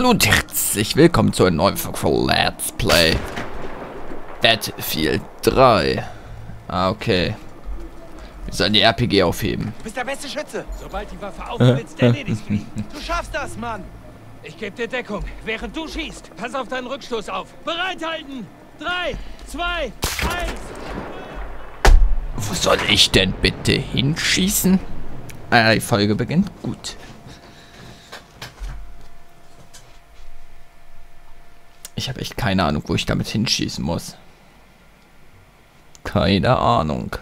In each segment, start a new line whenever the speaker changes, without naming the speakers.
Hallo und herzlich willkommen zu einem neuen Folge von Let's Play Battlefield 3. Ah, okay. Wir sollen die RPG aufheben.
Du bist der beste Schütze.
Sobald die Waffe aufblitzt, erledigst du ihn.
Du schaffst das, Mann.
Ich gebe dir Deckung, während du schießt. Pass auf deinen Rückstoß auf. Bereithalten! Drei, zwei, eins.
Wo soll ich denn bitte hinschießen? Ah, die Folge beginnt gut. Ich habe echt keine Ahnung, wo ich damit hinschießen muss. Keine Ahnung.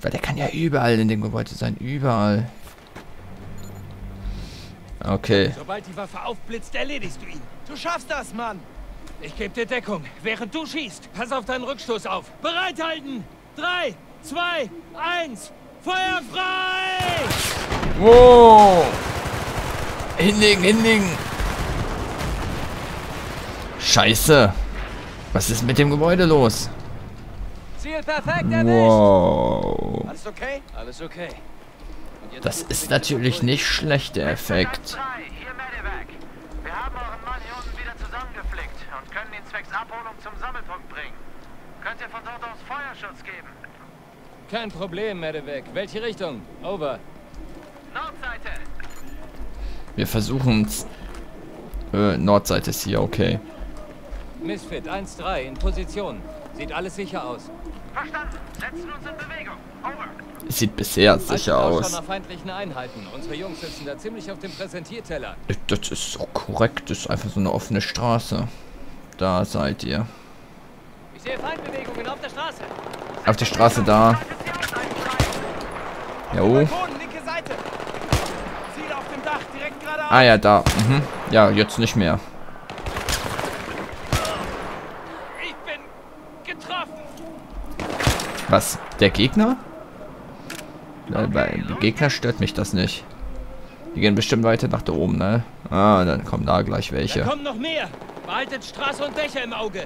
Weil der kann ja überall in dem Gebäude sein. Überall. Okay.
Sobald die Waffe aufblitzt, erledigst du ihn.
Du schaffst das, Mann.
Ich gebe dir Deckung, während du schießt. Pass auf deinen Rückstoß auf. Bereithalten! Drei, zwei, eins. Feuer frei!
Wow. Hinlegen, hinlegen. Scheiße. Was ist mit dem Gebäude los?
Ziel perfekt erwischt.
Wow.
Alles okay?
Alles okay.
Das ist natürlich nicht schlecht, der Effekt.
Wir haben euren Mann hier unten wieder zusammengeflickt und können ihn zwecks Abholung zum Sammelpunkt bringen. Könnt ihr von dort aus Feuerschutz geben?
Kein Problem, Medevac. Welche Richtung? Over.
Nordseite.
Wir versuchen es. Äh, Nordseite ist hier, okay.
Misfit 1-3 in Position. Sieht alles sicher aus.
Verstanden. Setzen uns in Bewegung. Over.
Sieht bisher sicher aus.
Nach feindlichen Einheiten. Unsere Jungs sitzen da ziemlich auf dem Präsentierteller.
Das ist auch korrekt. Das ist einfach so eine offene Straße. Da seid ihr.
Ich sehe Feindbewegungen auf der Straße.
Auf der Straße da. Jo.
Geradeaus.
Ah ja, da. Mhm. Ja, jetzt nicht mehr.
Ich bin getroffen.
Was? Der Gegner? Weil bei dem Gegner stört mich das nicht. Die gehen bestimmt weiter nach da oben, ne? Ah, dann kommen da gleich
Da
welche.
kommen noch mehr. Behaltet Straße und Dächer im Auge.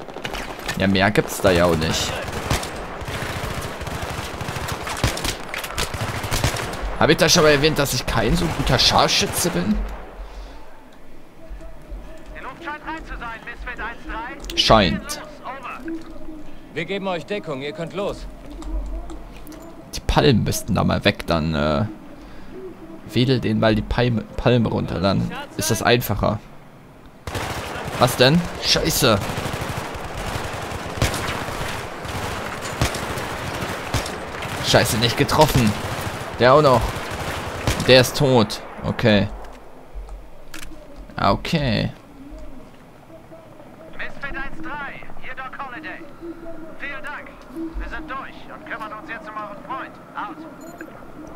Ja, mehr gibt's da ja auch nicht. Habe ich da schon mal erwähnt, dass ich kein so guter Scharfschütze bin?
Scheint rein zu sein. Misfit 1-3.
Scheint.
Los. Over.
Wir geben euch Deckung. Ihr könnt los.
Palmen müssten da mal weg, dann äh, wedel den mal die Palme, Palme runter, dann ist das einfacher. Was denn? Scheiße. Scheiße, nicht getroffen. Der auch noch. Der ist tot. Okay. Ah, Okay.
Misfit 1-3. Hier Doc Holiday. Vielen Dank. Wir sind durch und kümmern uns jetzt um.
Ah,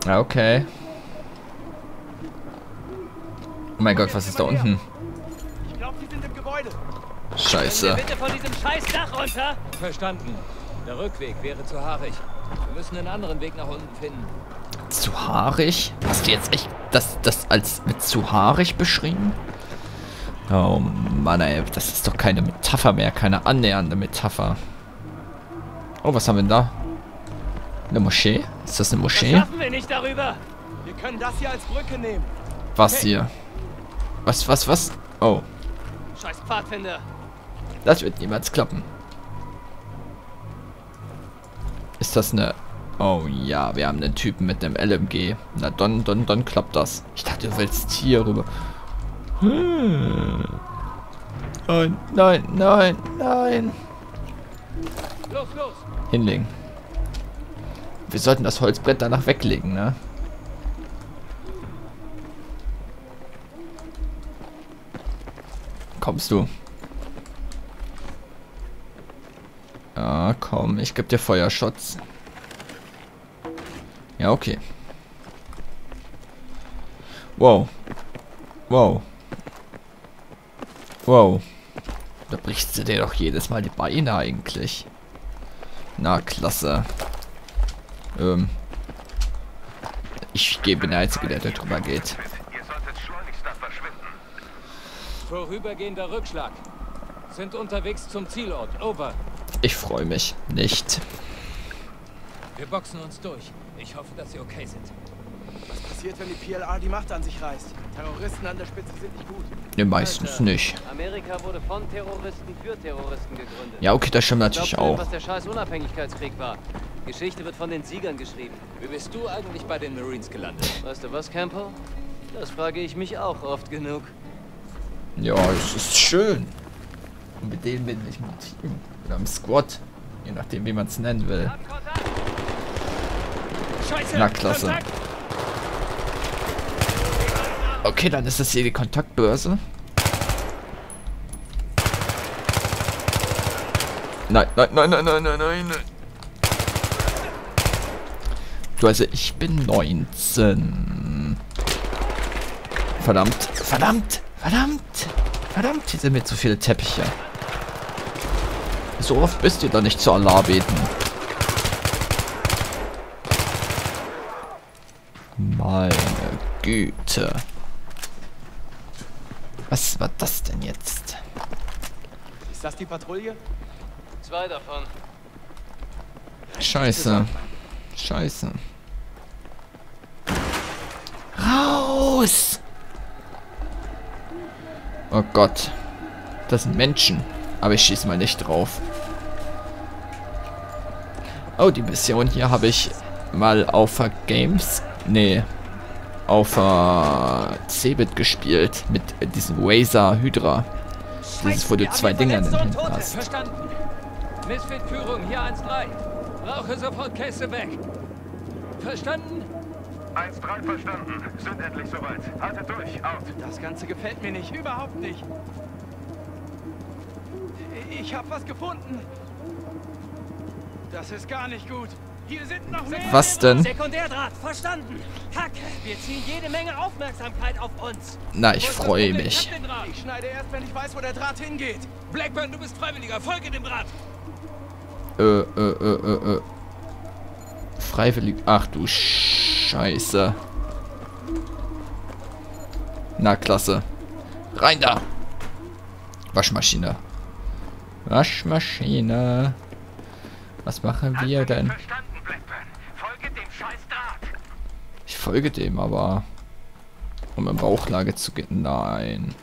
Okay. Oh mein Gott, was ist da unten?
Ich glaube, die sind im Gebäude.
Scheiße.
Bitte von diesem scheiß Dach runter. Verstanden. Der Rückweg wäre zu haarig. Wir müssen einen anderen Weg nach unten finden.
Zu haarig? Hast du jetzt echt das, das als mit zu haarig beschrieben? Oh Mann, ey, das ist doch keine Metapher mehr, keine annähernde Metapher. Oh, was haben wir denn da? Eine Moschee? Ist das eine
Das
Moschee?
schaffen wir nicht darüber.
Wir können das hier als Brücke nehmen.
Was hier? Was, was, was? Oh,
Scheiß Pfadfinder.
das wird niemals klappen. Ist das eine... Oh ja, wir haben einen Typen mit einem LMG. Na dann, dann, dann klappt das. Ich dachte, du willst hier rüber. Hm. Nein, nein, nein, nein.
Los, los.
Hinlegen. Wir sollten das Holzbrett danach weglegen, ne? Kommst du? Ja, komm, ich geb dir Feuerschutz. Ja, okay. Wow. Wow. Wow. Da brichst du dir doch jedes Mal die Beine eigentlich. Na, klasse. Ähm. Ich bin der Einzige, der da drüber geht.
Ihr solltet schleunigst da verschwinden.
Vorübergehender Rückschlag. Sind unterwegs zum Zielort. Over.
Ich freue mich nicht.
Wir boxen uns durch. Ich hoffe, dass Sie okay sind.
Was passiert, wenn die PLR die Macht an sich reißt. Terroristen an der Spitze sind nicht gut.
Ne, meistens nicht.
Amerika wurde von Terroristen für Terroristen gegründet.
Ja, okay, das stimmt natürlich auch.
was der scheiß Unabhängigkeitskrieg war? Geschichte wird von den Siegern geschrieben.
Wie bist du eigentlich bei den Marines gelandet?
Weißt du was, Campo? Das frage ich mich auch oft genug.
Ja, es ist schön. Und mit denen bin ich im Team. Oder im Squad. Je nachdem, wie man es nennen will.
Scheiße!
Na, klasse.
Kontakt!
Okay, dann ist das hier die Kontaktbörse. Nein, nein, nein, nein, nein, nein, nein. Du, also ich bin 19. Verdammt, verdammt, verdammt, verdammt. Hier sind mir zu viele Teppiche. So oft bist ihr da nicht zu Allah beten. Meine Güte. Was war das denn jetzt?
Ist das die Patrouille?
Zwei davon.
Scheiße. Scheiße. Raus! Oh Gott. Das sind Menschen. Aber ich schieße mal nicht drauf. Oh, die Mission hier habe ich mal auf der Games... Nee. Auf der Cebit gespielt. Mit diesem Wazer Hydra. Dieses, wo du zwei Dinger in den Händen hast.
Verstanden. Misfit-Führung, hier 1-3. Brauche sofort Käse weg. Verstanden?
1-3 verstanden. Sind endlich soweit. Haltet durch. Out.
Das Ganze gefällt mir nicht. Überhaupt nicht. Ich habe was gefunden. Das ist gar nicht gut. Hier sind noch mehr.
Was denn?
Sekundärdraht, verstanden. Kacke, wir ziehen jede Menge Aufmerksamkeit auf uns.
Na, ich freue mich.
Ich hab
schneide erst, wenn ich weiß, wo der Draht hingeht.
Blackburn, du bist Freiwilliger, folge dem Draht.
Äh, äh, äh, äh, äh. Freiwillig. Ach du Scheiße. Na, klasse. Rein da. Waschmaschine. Waschmaschine. Was machen wir denn? Ich folge dem aber. Um in Bauchlage zu gehen. Nein.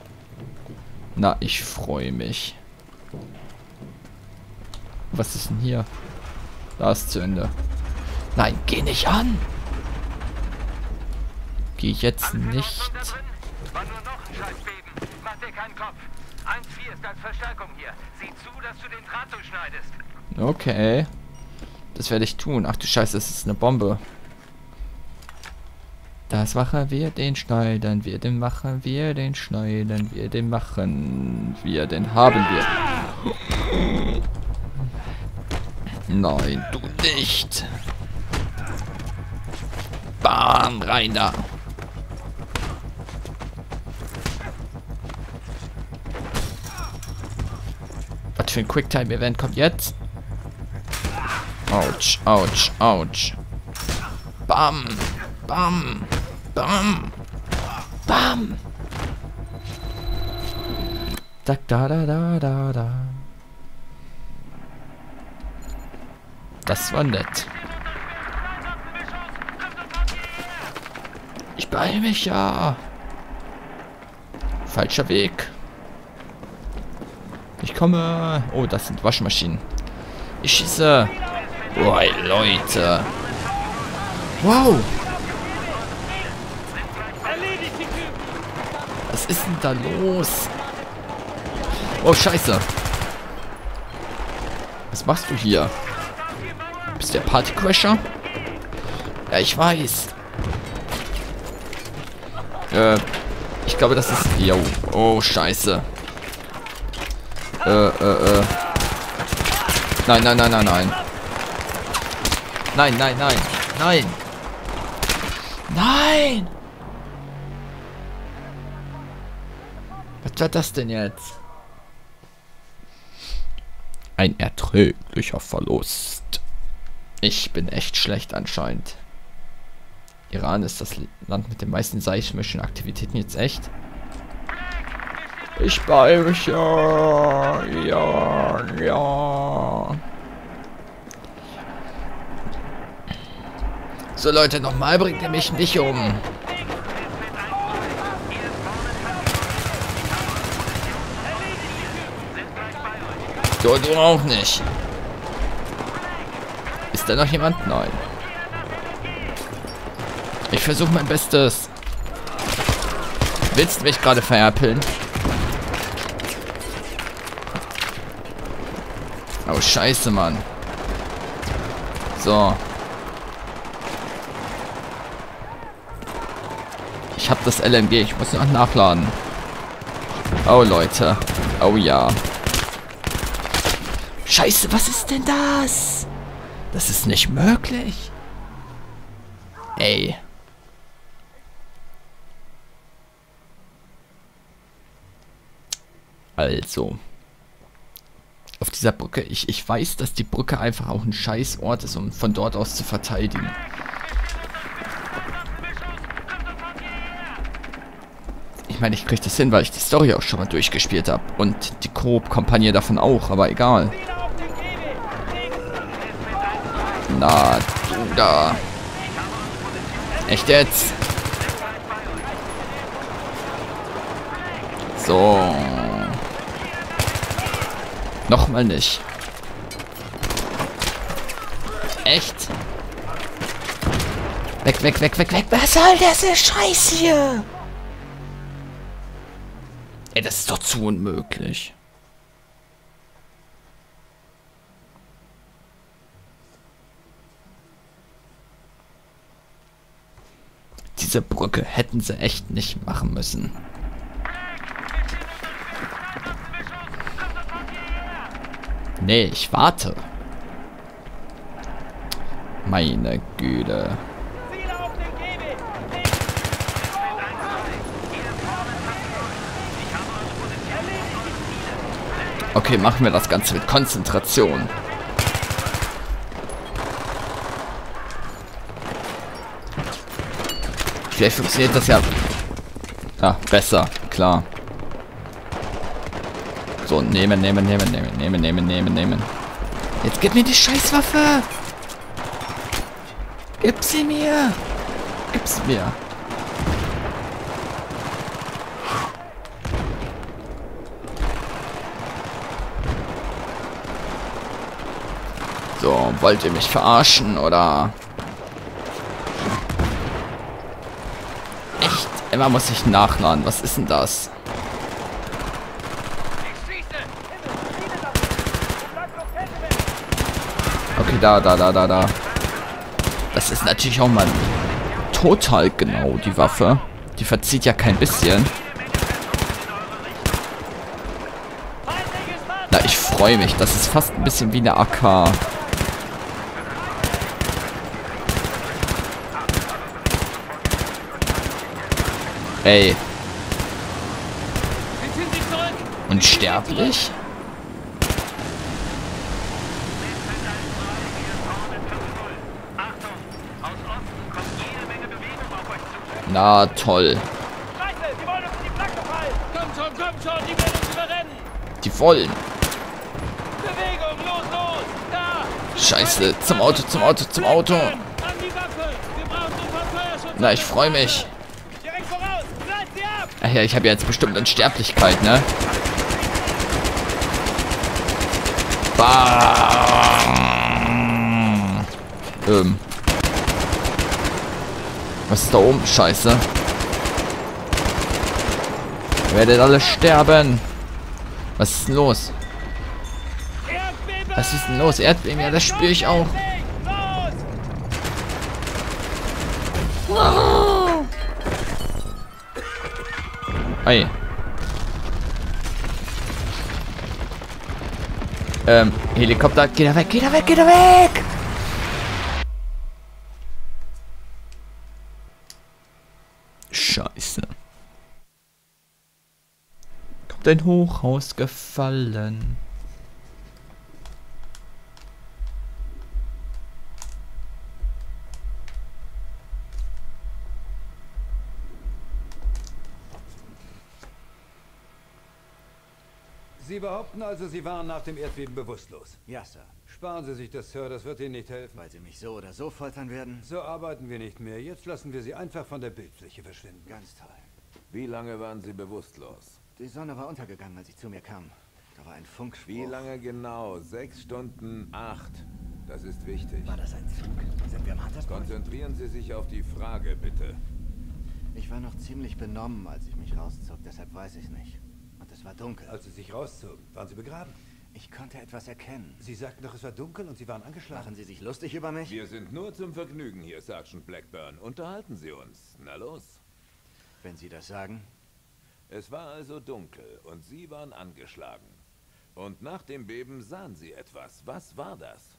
Na, ich freue mich. Was ist denn hier? Da ist zu Ende. Nein, geh nicht an! Geh jetzt
Alles in
nicht.
Ordnung da drin? War nur noch ein Scheißbeben. Mach dir keinen Kopf. 1-4 ist als Verstärkung hier. Sieh zu, dass du den Draht durchschneidest.
Okay. Das werde ich tun. Ach du Scheiße, das ist eine Bombe. Das machen wir, den schneiden wir, den machen wir, den schneiden wir, den machen wir, den haben wir. Nein, du nicht. Bam, rein da. Was für ein Quicktime-Event kommt jetzt? Autsch, autsch, autsch. Bam, bam, bam, bam. Da da da da da da. Das war nett. Ich beeile mich ja. Falscher Weg. Ich komme. Oh, das sind Waschmaschinen. Ich schieße. Boah, Leute. Wow. Was ist denn da los? Oh, scheiße. Was machst du hier? Bist der Partycrasher? Ja, ich weiß. Äh, ich glaube, das ist... Jo. Oh, scheiße. Äh, äh, äh. Nein, nein, nein, nein, nein. Nein, nein, nein. Nein. Nein! Was war das denn jetzt? Ein erträglicher Verlust. Ich bin echt schlecht anscheinend. Iran ist das Land mit den meisten seismischen Aktivitäten jetzt echt? Ich bleibe ja, ja, ja. So Leute, nochmal bringt ihr mich nicht um. So, du auch nicht. Ist da noch jemand? Nein. Ich versuche mein Bestes. Willst du mich gerade veräppeln? Oh, scheiße, Mann. So. Ich habe das LMG. Ich muss noch nachladen. Oh, Leute. Oh, ja. Scheiße, was ist denn das? Das ist nicht möglich. Ey. Also. Auf dieser Brücke. Ich, ich weiß, dass die Brücke einfach auch ein Scheißort ist, um von dort aus zu verteidigen. Ich meine, ich kriege das hin, weil ich die Story auch schon mal durchgespielt habe. Und die Coop-Kampagne davon auch, aber egal. Na, du da. Echt jetzt? So. Nochmal nicht. Echt? Weg, weg, weg, weg, weg. Was soll das Scheiß hier? Ey, das ist doch zu unmöglich. Diese Brücke hätten sie echt nicht machen müssen. Nee, ich warte. Meine Güte. Okay, machen wir das Ganze mit Konzentration. Vielleicht funktioniert das ja... Ja, besser, klar. So, nehmen, nehmen, nehmen, nehmen, nehmen, nehmen, nehmen, nehmen. Jetzt gib mir die Scheißwaffe! Gib sie mir! Gib sie mir! So, wollt ihr mich verarschen, oder? Echt? Immer muss ich nachladen. Was ist denn das? Da, da, da, da, da. Das ist natürlich auch mal total genau, die Waffe. Die verzieht ja kein bisschen. Na, ich freue mich. Das ist fast ein bisschen wie eine AK. Ey. Unsterblich? Na toll.
Die
wollen.
Bewegung, los, los. Da.
Scheiße, zum Auto, zum Auto, zum Auto. Na, ich freue mich. Ach ja, ich habe jetzt bestimmt eine Sterblichkeit, ne? Bam. Ähm. Was ist da oben? Scheiße. Ihr werdet alle sterben. Was ist denn los? Was ist denn los? Erdbeben, ja, das spüre ich auch. Ei. Ähm, Helikopter, geh da weg, geh da weg, geh da weg! Scheiße. Kommt ein Hochhaus gefallen.
Sie behaupten also, Sie waren nach dem Erdbeben bewusstlos.
Ja, Sir.
Sparen Sie sich das, Sir, das wird Ihnen nicht helfen.
Weil Sie mich so oder so foltern werden?
So arbeiten wir nicht mehr. Jetzt lassen wir Sie einfach von der Bildfläche verschwinden.
Ganz toll.
Wie lange waren Sie bewusstlos?
Die Sonne war untergegangen, als ich zu mir kam. Da war ein Funkspruch.
Wie lange genau? Sechs Stunden, acht. Das ist wichtig.
War das ein Zug? Sind wir am Hattersburg?
Konzentrieren Sie sich auf die Frage, bitte.
Ich war noch ziemlich benommen, als ich mich rauszog, deshalb weiß ich nicht. Und es war dunkel.
Als Sie sich rauszogen, waren Sie begraben.
Ich konnte etwas erkennen.
Sie sagten doch, es war dunkel und Sie waren angeschlagen.
Machen Sie sich lustig über mich?
Wir sind nur zum Vergnügen hier, Sergeant Blackburn. Unterhalten Sie uns. Na los.
Wenn Sie das sagen.
Es war also dunkel und Sie waren angeschlagen. Und nach dem Beben sahen Sie etwas. Was war das?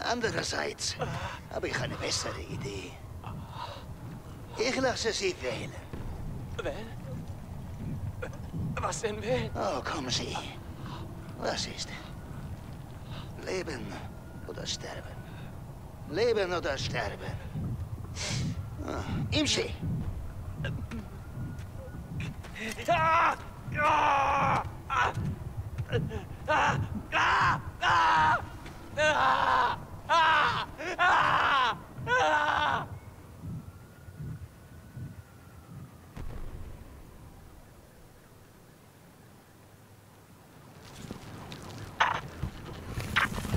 Andererseits habe ich eine bessere Idee. Ich lasse Sie wählen.
Wählen? Was denn wählen?
Oh, kommen Sie. Was ist? Leben oder sterben? Leben oder sterben? Oh, Imsi,
Ah! Ah! Ah! Ah! Ah! Ah! Ah! Ah! Ah!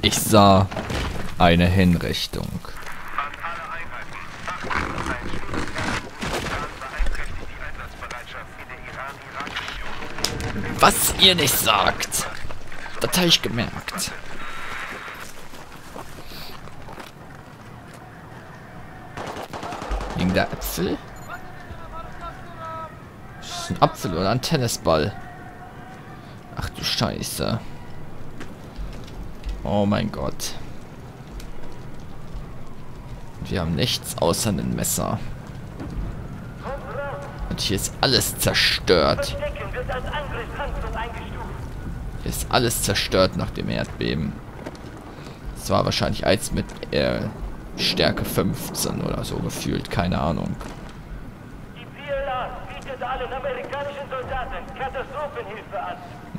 Ich sah eine Hinrichtung.
Der.
Was ihr nicht sagt. Das habe ich gemerkt. Liegen da Äpfel? Ist ein Apfel oder ein Tennisball? Ach du Scheiße. Oh mein Gott. Wir haben nichts außer ein Messer. Und hier ist alles zerstört. Hier ist alles zerstört nach dem Erdbeben. Es war wahrscheinlich eins mit äh, Stärke 15 oder so gefühlt, keine Ahnung.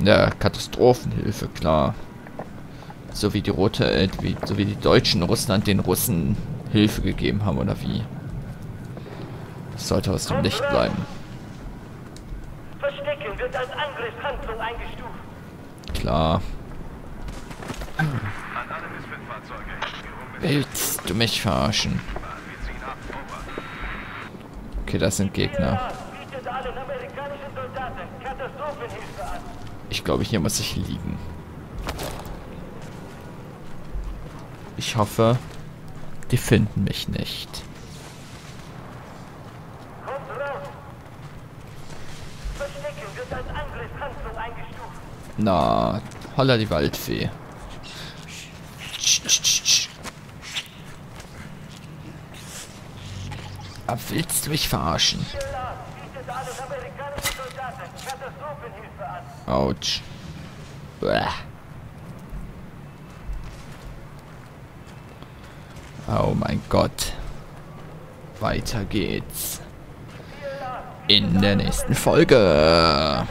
Ja, Katastrophenhilfe, klar. So wie die Rote, äh, wie, so wie die Deutschen Russland den Russen Hilfe gegeben haben, oder wie? Das sollte aus dem Licht bleiben.
Verstecken wird als Angriffshandlung eingestuft.
Klar. Willst du mich verarschen? Okay, das sind Gegner. Ich glaube, hier muss ich liegen. Ich hoffe, die finden mich nicht. Na, holla die Waldfee. Aber willst du mich verarschen? Autsch. Bäh. Oh mein Gott. Weiter geht's. In der nächsten Folge.